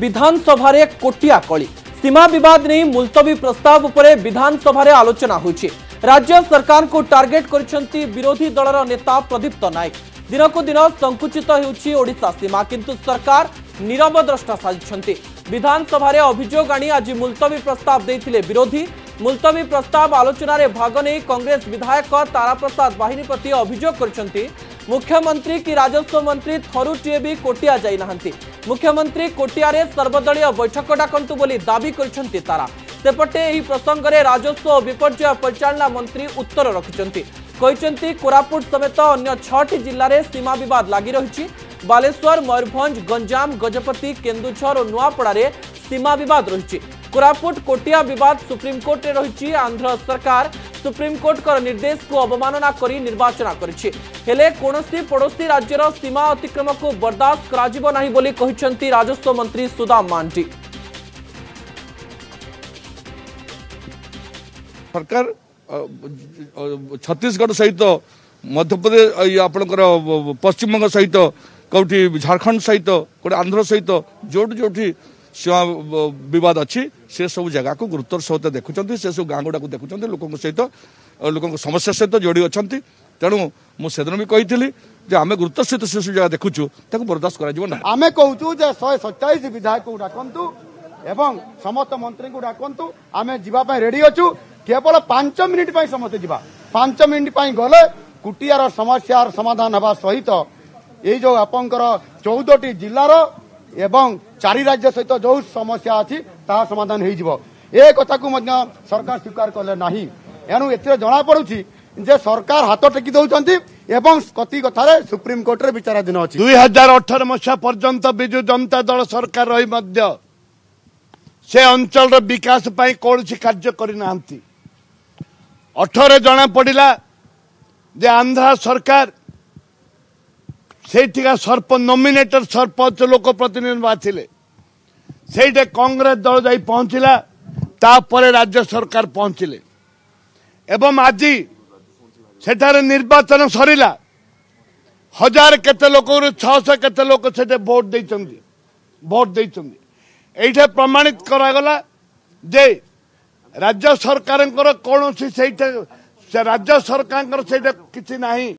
ବିଧାନସଭାରେ କୋଟିଆ କଳି ସୀମା ବିବାଦ ନେଇ ମୁଲତବୀ ପ୍ରସ୍ତାବ ଉପରେ ବିଧାନସଭାରେ ଆଲୋଚନା ହୋଇଛି ରାଜ୍ୟ ସରକାରଙ୍କୁ ଟାର୍ଗେଟ କରିଛନ୍ତି ବିରୋଧୀ ଦଳର ନେତା ପ୍ରଦୀପ୍ତ ନାୟକ ଦିନକୁ ଦିନ ସଙ୍କୁଚିତ ହେଉଛି ଓଡ଼ିଶା ସୀମା କିନ୍ତୁ ସରକାର ନିରବ ଦ୍ରଷ୍ଟା ସାଜିଛନ୍ତି ବିଧାନସଭାରେ ଅଭିଯୋଗ ଆଣି ଆଜି ମୁଲତବୀ ପ୍ରସ୍ତାବ ଦେଇଥିଲେ ବିରୋଧୀ ମୁଲତବୀ ପ୍ରସ୍ତାବ ଆଲୋଚନାରେ ଭାଗ ନେଇ କଂଗ୍ରେସ ବିଧାୟକ ତାରାପ୍ରସାଦ ବାହିନୀପତି ଅଭିଯୋଗ କରିଛନ୍ତି ମୁଖ୍ୟମନ୍ତ୍ରୀ କି ରାଜସ୍ୱ ମନ୍ତ୍ରୀ ଥରୁଟିଏ ବି କୋଟିଆ ଯାଇନାହାନ୍ତି ମୁଖ୍ୟମନ୍ତ୍ରୀ କୋଟିଆରେ ସର୍ବଦଳୀୟ ବୈଠକ ଡାକନ୍ତୁ ବୋଲି ଦାବି କରିଛନ୍ତି ତାରା ସେପଟେ ଏହି ପ୍ରସଙ୍ଗରେ ରାଜସ୍ୱ ଓ ବିପର୍ଯ୍ୟୟ ପରିଚାଳନା ମନ୍ତ୍ରୀ ଉତ୍ତର ରଖିଛନ୍ତି କହିଛନ୍ତି କୋରାପୁଟ ସମେତ ଅନ୍ୟ ଛଅଟି ଜିଲ୍ଲାରେ ସୀମା ବିବାଦ ଲାଗି ରହିଛି ବାଲେଶ୍ୱର ମୟୂରଭଞ୍ଜ ଗଞ୍ଜାମ ଗଜପତି କେନ୍ଦୁଝର ଓ ନୂଆପଡ଼ାରେ ସୀମା ବିବାଦ ରହିଛି କୋରାପୁଟ କୋଟିଆ ବିବାଦ ସୁପ୍ରିମକୋର୍ଟରେ ରହିଛି ଆନ୍ଧ୍ର ସରକାର ସୁପ୍ରିମକୋର୍ଟଙ୍କର ନିର୍ଦ୍ଦେଶକୁ ଅବମାନନା କରି ନିର୍ବାଚନ କରିଛି ହେଲେ କୌଣସି ପଡ଼ୋଶୀ ରାଜ୍ୟର ସୀମା ଅତିକ୍ରମକୁ ବରଦାସ୍ତ କରାଯିବ ନାହିଁ ବୋଲି କହିଛନ୍ତି ରାଜସ୍ୱ ମନ୍ତ୍ରୀ ସୁଦାମ ମାନ୍ଟି ସରକାର ଛତିଶଗଡ଼ ସହିତ ମଧ୍ୟପ୍ରଦେଶ ଆପଣଙ୍କର ପଶ୍ଚିମବଙ୍ଗ ସହିତ କେଉଁଠି ଝାଡ଼ଖଣ୍ଡ ସହିତ କେଉଁଠି ଆନ୍ଧ୍ର ସହିତ ଯେଉଁଠି ଯେଉଁଠି ସୀମା ବିବାଦ ଅଛି ସେସବୁ ଜାଗାକୁ ଗୁରୁତ୍ୱର ସହିତ ଦେଖୁଛନ୍ତି ସେସବୁ ଗାଁ ଗୁଡ଼ାକୁ ଦେଖୁଛନ୍ତି ଲୋକଙ୍କ ସହିତ ଲୋକଙ୍କ ସମସ୍ୟା ସହିତ ଯୋଡ଼ି ଅଛନ୍ତି ତେଣୁ ମୁଁ ସେଦିନ ବି କହିଥିଲି ଯେ ଆମେ ଗୁରୁତ୍ୱ ସହିତ ସେସବୁ ଜାଗା ଦେଖୁଛୁ ତାକୁ ବରଦାସ୍ତ କରାଯିବ ନାହିଁ ଆମେ କହୁଛୁ ଯେ ଶହେ ସତଚାଳିଶ ବିଧାୟକଙ୍କୁ ଡାକନ୍ତୁ ଏବଂ ସମସ୍ତ ମନ୍ତ୍ରୀଙ୍କୁ ଡାକନ୍ତୁ ଆମେ ଯିବା ପାଇଁ ରେଡି ଅଛୁ କେବଳ ପାଞ୍ଚ ମିନିଟ୍ ପାଇଁ ସମସ୍ତେ ଯିବା ପାଞ୍ଚ ମିନିଟ୍ ପାଇଁ ଗଲେ କୁଟିଆର ସମସ୍ୟାର ସମାଧାନ ହେବା ସହିତ ଏଇ ଯୋଉ ଆପଣଙ୍କର ଚଉଦଟି ଜିଲ୍ଲାର এবং ଚାରି ରାଜ୍ୟ ସହିତ ଯେଉଁ ସମସ୍ୟା ଅଛି ତାହା ସମାଧାନ ହେଇଯିବ ଏ କଥାକୁ ମଧ୍ୟ ସରକାର ସ୍ୱୀକାର କଲେ ନାହିଁ ଏଣୁ ଏଥିରେ ଜଣାପଡ଼ୁଛି ଯେ ସରକାର ହାତ ଟେକି ଦେଉଛନ୍ତି ଏବଂ କତି କଥାରେ ସୁପ୍ରିମକୋର୍ଟରେ ବିଚାରାଧୀନ ଅଛି ଦୁଇ ହଜାର ଅଠର ମସିହା ପର୍ଯ୍ୟନ୍ତ ବିଜୁ ଜନତା ଦଳ ସରକାର ରହି ମଧ୍ୟ ସେ ଅଞ୍ଚଳର ବିକାଶ ପାଇଁ କୌଣସି କାର୍ଯ୍ୟ କରିନାହାନ୍ତି ଅଠରରେ ଜଣାପଡ଼ିଲା ଯେ ଆନ୍ଧ୍ର ସରକାର ସେଇଠିକା ସରପଞ୍ଚ ନମିନେଟର ସରପଞ୍ଚ ଲୋକପ୍ରତିନିଧି ଥିଲେ ସେଇଠି କଂଗ୍ରେସ ଦଳ ଯାଇ ପହଞ୍ଚିଲା ତାପରେ ରାଜ୍ୟ ସରକାର ପହଞ୍ଚିଲେ ଏବଂ ଆଜି ସେଠାରେ ନିର୍ବାଚନ ସରିଲା ହଜାର କେତେ ଲୋକରୁ ଛଅଶହ କେତେ ଲୋକ ସେଠି ଭୋଟ ଦେଇଛନ୍ତି ଭୋଟ ଦେଇଛନ୍ତି ଏଇଠି ପ୍ରମାଣିତ କରାଗଲା ଯେ ରାଜ୍ୟ ସରକାରଙ୍କର କୌଣସି ସେଇଟା ରାଜ୍ୟ ସରକାରଙ୍କର ସେଇଟା କିଛି ନାହିଁ